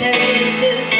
that exists.